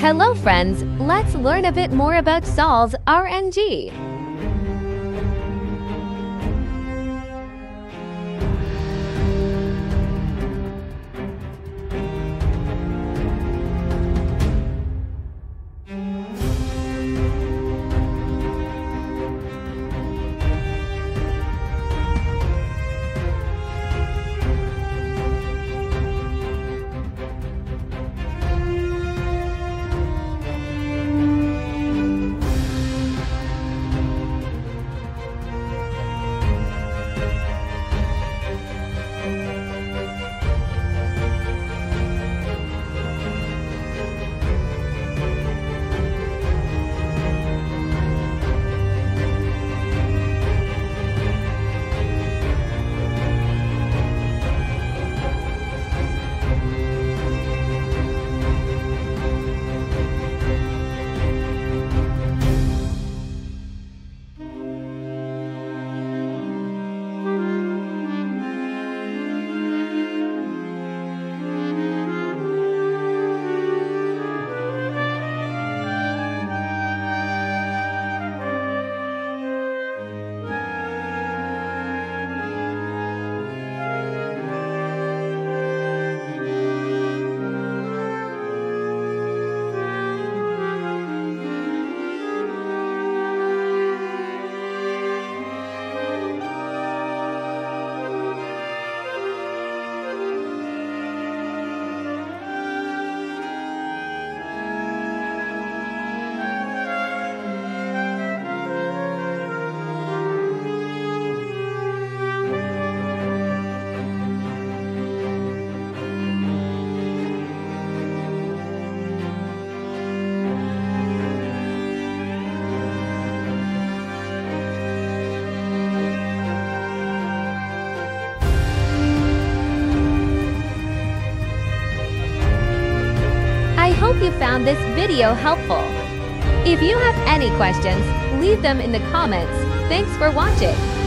Hello friends, let's learn a bit more about sols RNG. Hope you found this video helpful. If you have any questions, leave them in the comments. Thanks for watching.